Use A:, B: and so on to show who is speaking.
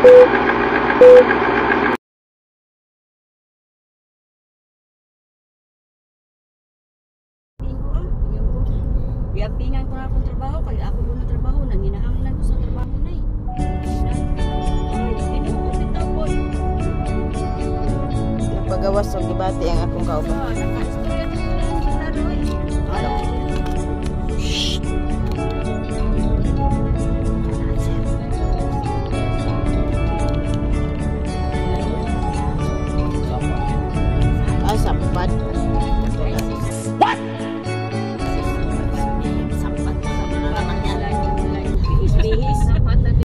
A: Biyampingan ko na akong trabaho, kaya ako muna trabaho, nanginahanglan ko sa trabaho na eh.
B: Nagpagawas og gibati ang akong kauban.
A: Ah, podcast.